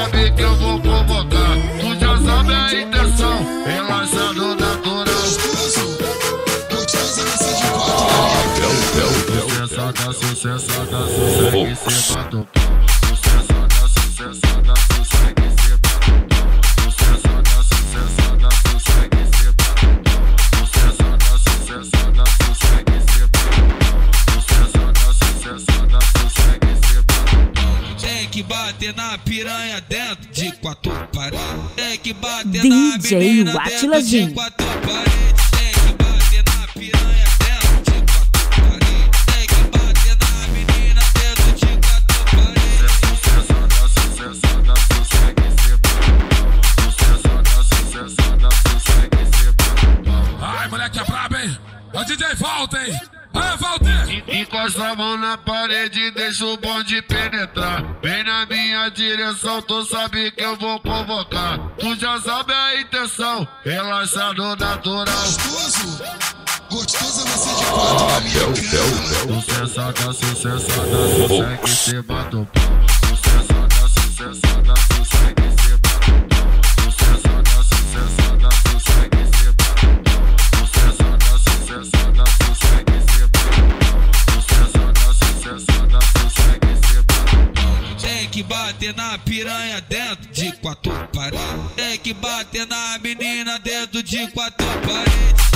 sabe que eu vou convocar. Tu já sabe a intenção, relaxado natural. Sucessada, sucessada, sossegue se bate o pau. Sucessada, sucessada, sossegue se bate o pau. Sucessada, sucessada, sossegue se bate o pau. Sucessada, sucessada, sossegue se bate o pau. Sucessada, sucessada, sossegue se bate o pau. Tem que bater na piranha dentro de quatro paredes. Tem que bater DJ na menina dentro de quatro paredes. Tem que bater na piranha dentro de quatro paredes. Tem que bater na menina dentro de quatro paredes. Ai, moleque é brabo, hein? É o DJ Walter, hein? Walter! Encosta a mão na parede e deixa o bonde penetrar. Vem na minha direção, tu sabe que eu vou convocar. Tu já sabe a intenção, relaxado natural. Gostoso? Gostoso é você de quatro na minha cara. Sucessada, sucessada, sossegue se bate o pau. Que bater na piranha dentro de quatro paredes. Tem que bater na menina dentro de quatro paredes.